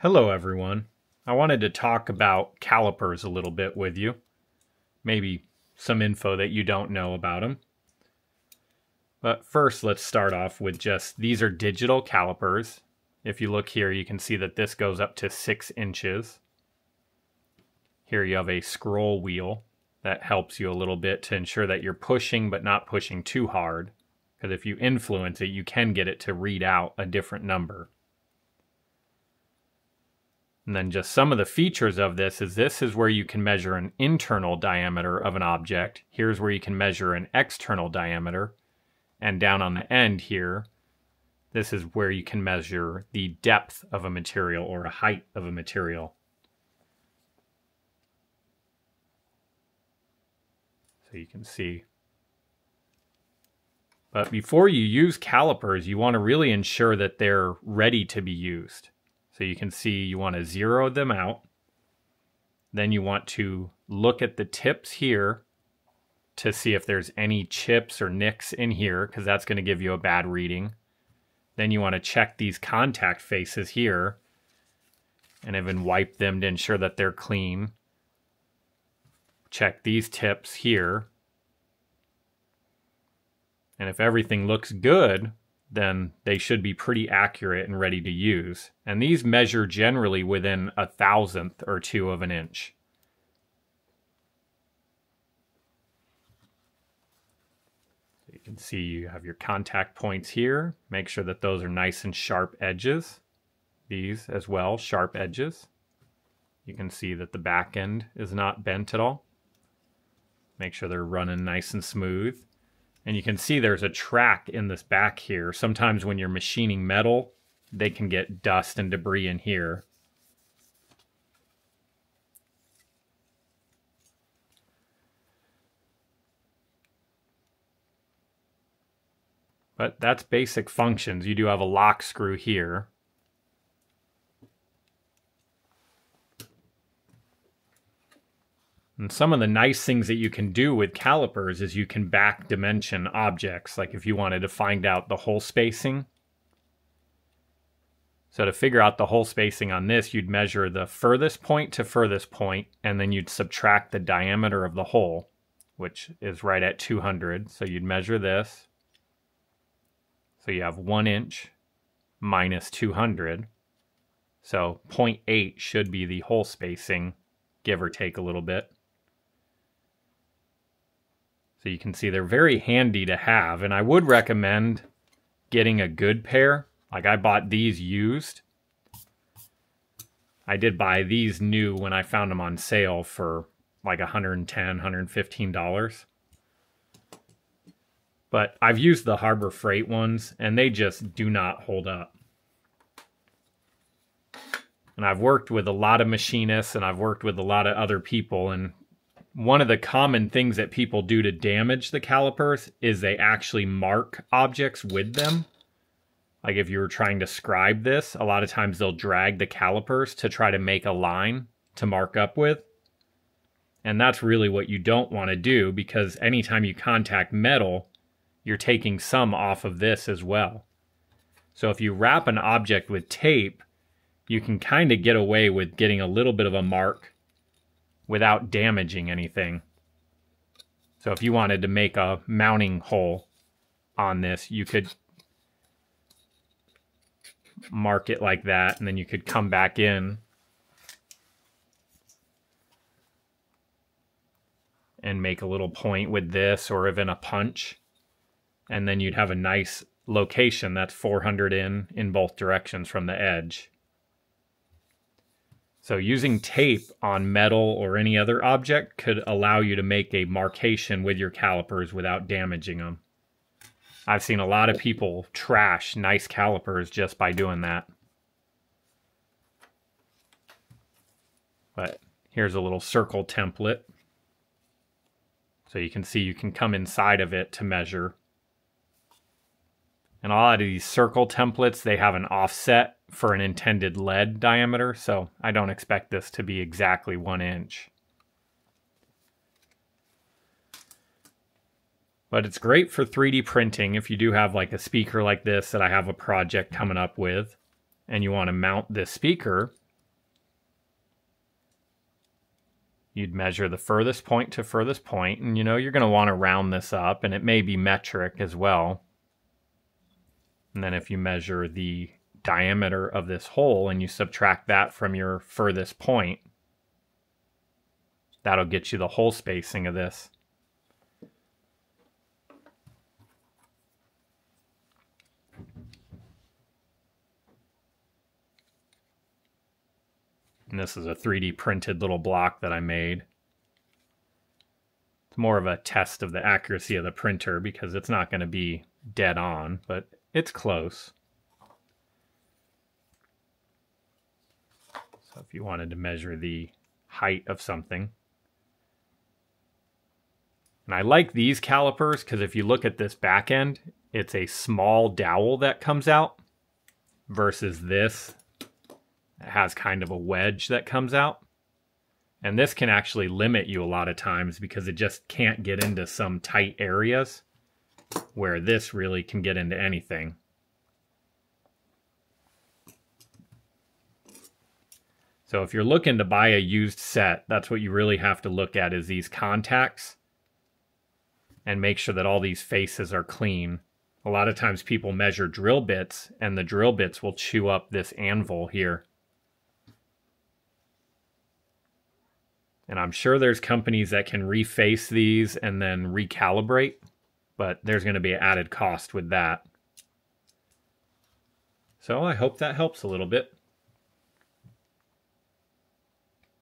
Hello everyone. I wanted to talk about calipers a little bit with you. Maybe some info that you don't know about them. But first let's start off with just these are digital calipers. If you look here you can see that this goes up to 6 inches. Here you have a scroll wheel that helps you a little bit to ensure that you're pushing but not pushing too hard. Because if you influence it you can get it to read out a different number. And then just some of the features of this is this is where you can measure an internal diameter of an object. Here's where you can measure an external diameter. And down on the end here, this is where you can measure the depth of a material or a height of a material. So you can see. But before you use calipers, you want to really ensure that they're ready to be used. So you can see you want to zero them out. Then you want to look at the tips here to see if there's any chips or nicks in here because that's going to give you a bad reading. Then you want to check these contact faces here and even wipe them to ensure that they're clean. Check these tips here. And if everything looks good, then they should be pretty accurate and ready to use. And these measure generally within a thousandth or two of an inch. So you can see you have your contact points here. Make sure that those are nice and sharp edges. These as well, sharp edges. You can see that the back end is not bent at all. Make sure they're running nice and smooth. And you can see there's a track in this back here. Sometimes when you're machining metal, they can get dust and debris in here. But that's basic functions. You do have a lock screw here. And some of the nice things that you can do with calipers is you can back dimension objects, like if you wanted to find out the hole spacing. So to figure out the hole spacing on this, you'd measure the furthest point to furthest point, and then you'd subtract the diameter of the hole, which is right at 200. So you'd measure this. So you have one inch minus 200. So 0.8 should be the hole spacing, give or take a little bit. So you can see they're very handy to have. And I would recommend getting a good pair. Like I bought these used. I did buy these new when I found them on sale for like $110, $115. But I've used the Harbor Freight ones and they just do not hold up. And I've worked with a lot of machinists and I've worked with a lot of other people and one of the common things that people do to damage the calipers is they actually mark objects with them. Like if you were trying to scribe this, a lot of times they'll drag the calipers to try to make a line to mark up with. And that's really what you don't want to do because anytime you contact metal, you're taking some off of this as well. So if you wrap an object with tape, you can kind of get away with getting a little bit of a mark without damaging anything. So if you wanted to make a mounting hole on this, you could mark it like that, and then you could come back in and make a little point with this or even a punch. And then you'd have a nice location that's 400 in in both directions from the edge. So using tape on metal or any other object could allow you to make a markation with your calipers without damaging them. I've seen a lot of people trash nice calipers just by doing that. But here's a little circle template. So you can see you can come inside of it to measure and a lot of these circle templates, they have an offset for an intended lead diameter, so I don't expect this to be exactly one inch. But it's great for 3D printing if you do have like a speaker like this that I have a project coming up with and you want to mount this speaker. You'd measure the furthest point to furthest point and you know you're going to want to round this up and it may be metric as well. And then if you measure the diameter of this hole and you subtract that from your furthest point, that'll get you the hole spacing of this. And this is a 3D printed little block that I made. It's more of a test of the accuracy of the printer because it's not going to be dead on, but it's close. So if you wanted to measure the height of something. And I like these calipers because if you look at this back end, it's a small dowel that comes out versus this has kind of a wedge that comes out. And this can actually limit you a lot of times because it just can't get into some tight areas where this really can get into anything. So if you're looking to buy a used set, that's what you really have to look at is these contacts and make sure that all these faces are clean. A lot of times people measure drill bits and the drill bits will chew up this anvil here. And I'm sure there's companies that can reface these and then recalibrate, but there's going to be an added cost with that. So I hope that helps a little bit.